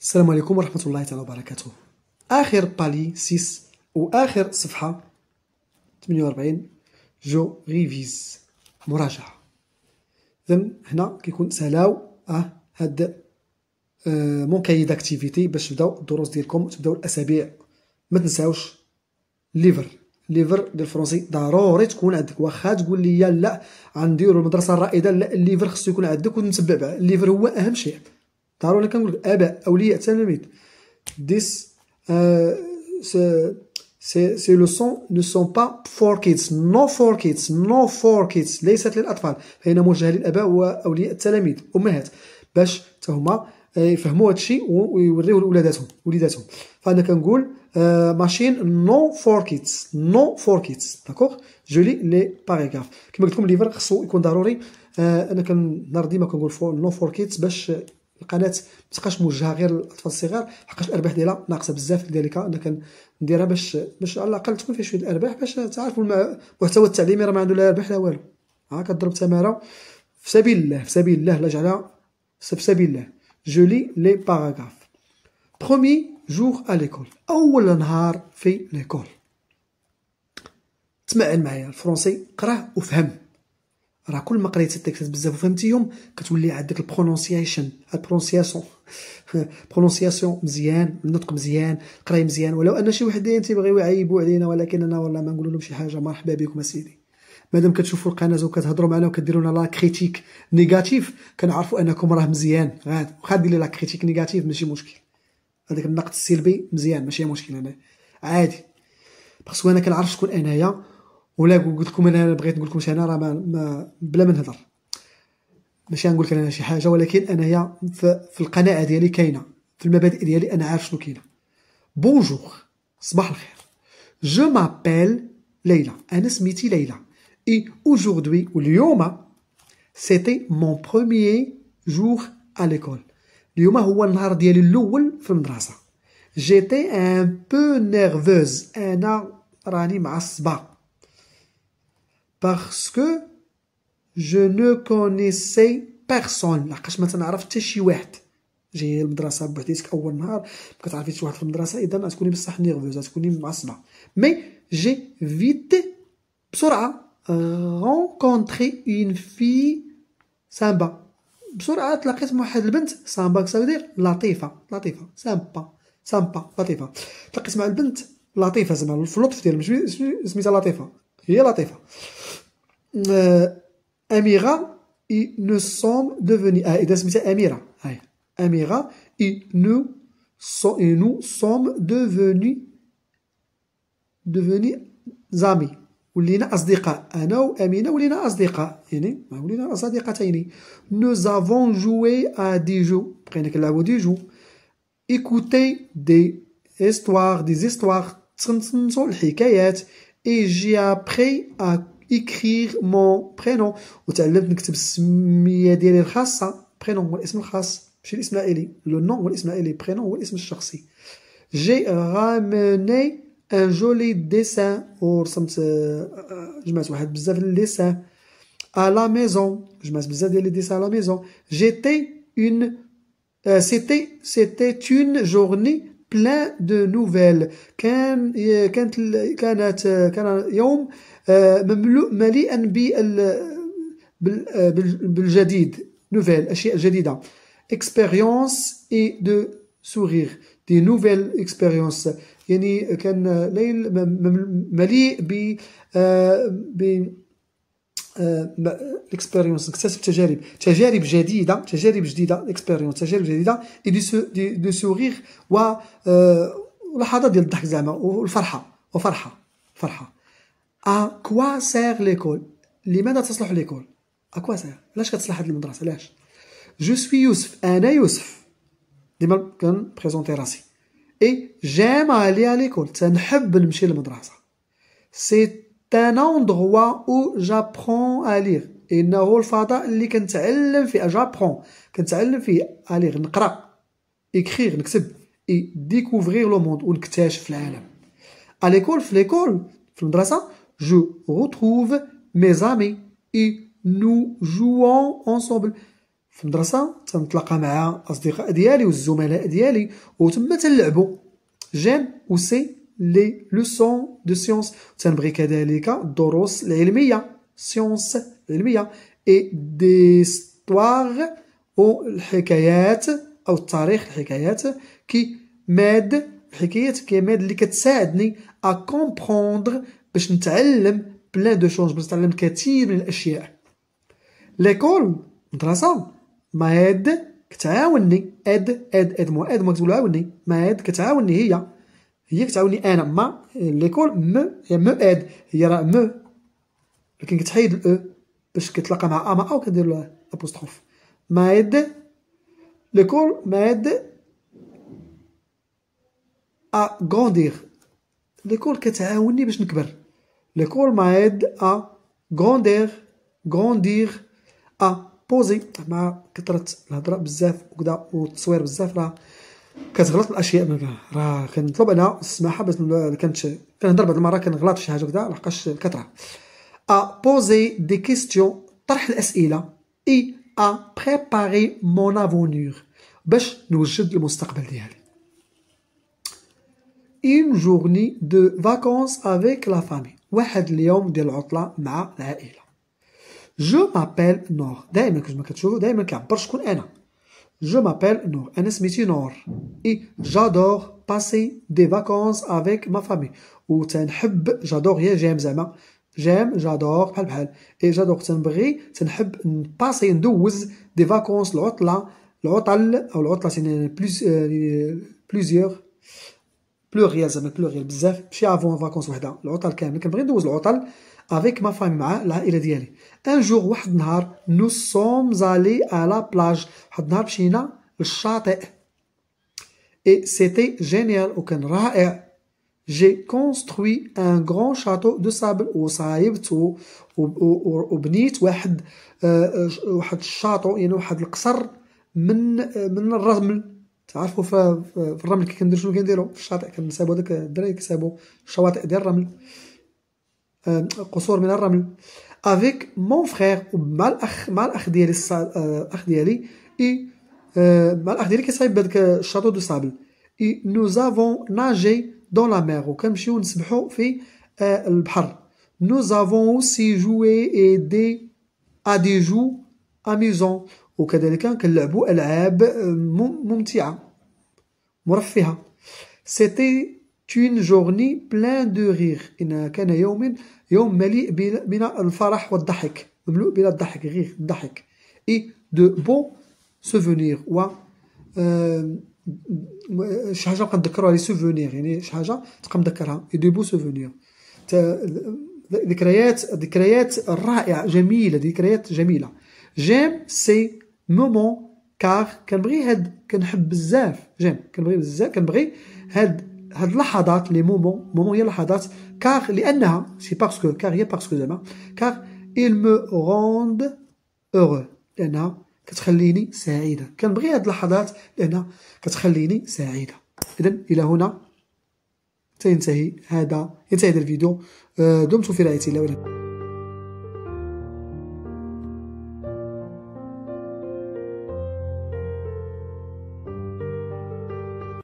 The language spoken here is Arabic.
السلام عليكم ورحمة الله تعالى وبركاته. آخر palier 6 وآخر صفحة 48 je révise مراجعة. إذن هنا كيكون سالاو آه هاد آه mon cahier d'activités باش تبداو الدروس ديالكم تبداو الأسابيع. ما تنساوش livre livre الفرونسي ضروري تكون عندك. واخا تقول لي لا غنديرو المدرسة الرائدة لا ال livre خصو يكون عندك وتتبع ال livre هو أهم شيء. ضروري كنقول لك آباء أولياء تلاميذ ديس سي سي لو سون نو سون با فور كيدز نو فور كيدز نو فور كيدز ليست للأطفال. فهي موجهه للاباء وأولياء التلاميذ أمهات. باش حتى هما يفهموا هذا الشيء ويوريوه لولاداتهم وليداتهم. فأنا كنقول ماشين نو فور كيدز نو فور كيدز داكوغ جو لي لي باراغراف كما قلت لكم الليفر خصو يكون ضروري. أنا كنهار ديما كنقول no for kids باش القناة. ما تبقاش موجهة غير للاطفال الصغار حقاش الأرباح ديالها ناقصة بزاف لذلك أنا كنديرها باش باش على الأقل تكون فيها شوية الارباح باش تعرفوا المحتوى التعليمي راه ما عنده لا أرباح لا والو. ها كضرب تماره في سبيل الله في سبيل الله لا جعلها في سبيل الله. je lis paragraphe premier jour à l'école أول نهار في l'école تمعن معايا. الفرونسي قراه وفهم. راه كل ما قريت ال texte بزاف وفهمتيهم كتولي عندك ال pronunciation ال prononciation prononciation مزيان النطق مزيان قراي مزيان. ولو أن شي وحدين تيبغيو يعيبوا علينا ولكن أنا والله ما نقول لهم شي حاجة. مرحبا بكم أسيدي. مادام كتشوفوا القناة وكتهضروا معنا وكديروا لنا la critique négative كنعرفوا أنكم راه مزيان. غاد واخا دير لي la critique négative ماشي مشكل. هذاك النقد السلبي مزيان ماشي مشكل أنا. عادي. parce que أنا كنعرف شكون أنايا. ولا قلت لكم أنا بغيت نقول لكم أنا راه ما بلا ما نهضر. ماشي نقول لك أنا شي حاجة ولكن انايا في القناعة ديالي كاينة في المبادئ ديالي أنا عارف شنو كاينة. bonjour صباح الخير. je m'appelle ليلى أنا سميتي ليلى اي اaujourd'hui واليوم c'était mon premier jour à l'école اليوم هو النهار ديالي الأول في المدرسة. j'étais un peu nerveuse أنا راني معصبه parce que je ne connaissais personne. لحقاش ما تنعرف حتى شي واحد جاي المدرسة بوحديتك اول نهار ما كتعرفي شي واحد في المدرسة اذا غتكوني بصح nerveuse غتكوني معصبه mais j'ai vite بسرعة rencontré une fille sympa بسرعة تلاقيت مع واحد البنت sympa ça veut dire لطيفه لطيفه sympa sympa لطيفه تلاقيت مع البنت لطيفه زعما في اللطف ديال سميتها لطيفه هي لطيفه اميره et nous sommes devenues آه اذا سميتها اميره هاي اميره et nous so et nous sommes devenues devenues amies ولينا اصدقاء أنا وامينه ولينا اصدقاء يعني ولينا صديقتين nous avons joué à des jeux بقينا كنلعبو des jeux écouté des histoires des histoires تنصنتو الحكايات et j'ai appris à écrire mon prénom وتعلمت نكتب السميه ديالي الخاصه برينون هو الاسم الخاص ماشي الاسم العائلي لو نون هو الاسم العائلي برينون هو الاسم الشخصي جي راموني ان جولي ديسان ورسمت جمعت واحد بزاف ليسان à la maison جمعت بزاف ديال لي ديسان à la maison j'étais une c'était c'était une journée plein de nouvelles. كان كانت كانت كان يوم مملوء مليئا بالجديد. نوفيل أشياء جديدة. Expérience et de sourire. des nouvelles expériences يعني كان ليل مليء ب ب ال expériences نكتسب تجارب تجارب جديده تجارب جديده expériences تجارب جديده اي دي دو و لحظات ديال الضحك زعما والفرحه وفرحه فرحه à quoi sert l'école لماذا تصلح l'école à quoi sert علاش كتصلح هاد المدرسة علاش je suis يوسف أنا يوسف ديما كن présenter راسي et j'aime aller à l'école تنحب نمشي للمدرسه c'est un endroit où j'apprends à lire إنه الفضاء اللي كنتعلم فيه j'apprends كنتعلم فيه à lire. نقرأ. écrire نكتب. et découvrir le monde ونكتشف العالم. ا ليكول في ليكول في المدرسة جو retrouve mes amis. Et nous jouons ensemble. في المدرسة تنتلاقى مع أصدقاء ديالي والزملاء ديالي وتما تنلعبوا جيم و سي لي لوسون دو سيونس تنبغي كذلك الدروس العلميه سيونس العلميه اي دي ستوار او الحكايات او التاريخ الحكايات كي ماد الحكايات كي ماد اللي كتساعدني ا كومبروندر باش نتعلم بلان دو شونج باش نتعلم الكثير من الاشياء ليكول مدرسه ماد كتعاونني اد اد اد مو اد مو تقول عاوني ماد كتعاوني هي هي كتعاوني أنا ما ليكول م هي م إد هي راه م. لكن كتحيد الاو باش كتلاقى مع اما أو كدير l'apostrophe m'aide l'école m'aide à grandir l'école كتعاوني باش نكبر. l'école m'aide à grandir grandir à poser. مع كثرة الهضرة بزاف وكذا والتصوير بزاف راه. كتغلط الأشياء راه كنطلب أنا السماحة باش كنت كنهضر بعض المرات كنغلط في شي حاجة وكذا لحقاش الكثره à poser des questions طرح الأسئلة. et à préparer mon avenir باش نوجد المستقبل ديالي. Une journée de vacances avec la famille. واحد اليوم ديال العطلة مع العائلة. je m'appelle نور دائما كما كتشوفوا دائما كيعبر شكون أنا. je m'appelle نور أنا سميتي نور et j'adore passer des vacances avec ma famille و تنحب j'adore هي j'aime زعما j'aime j'adore بحال بحال et j'adore تنبغي تنحب ن passer ندوز des vacances العطلة العطل أو العطلة c'est plus plusieurs pluriel زعما pluriel بزاف ماشي une vacance وحده العطل كامل كنبغي ندوز العطل avec ma famille مع العائله ديالي un jour واحد النهار nous sommes allés à la plage واحد النهار مشينا للشاطئ et c'était génial وكان رائع j'ai construit un grand château de sable وصايبت وبنيت واحد واحد ال château يعني واحد القصر من من الرمل تعرفوا في الرمل كي كنديرو شنو كنديرو؟ في الشاطئ كنصايبو داك الدراري كيصايبو الشواطئ ديال الرمل. قصور من الرمل. avec mon frère مع الاخ مع الاخ ديالي الاخ ديالي اي مع الاخ ديالي كيصايب هذاك ال château de sable. et nous avons nagé dans la mer وكنمشيو نسبحو في البحر. nous avons aussi joué et des à des jeux amusants وكذلك كنلعبوا ألعاب ممتعة مرفهة. c'était une journée pleine de rires إن كان يوم يوم مليء من الفرح والضحك. مملوء بلا الضحك غير الضحك et de bons souvenirs و شي حاجة نبقى نذكروها les souvenirs يعني شي حاجة تبقى مذكرها et de beaux souvenirs ذكريات ذكريات رائعة جميلة ذكريات جميلة. j'aime ces moments car كنبغي هاد كنحب بزاف. j'aime كنبغي بزاف كنبغي هاد هاد اللحظات لي moments moments هي لحظات car لانها c'est parce que car هي parce que زعما. car il me rendent heureux. لأنها كتخليني سعيدة. كنبغي هاد اللحظات لأنها كتخليني سعيدة. اذا إلى هنا تنتهي هذا ينتهي هذا الفيديو. دمتم في رعاية الله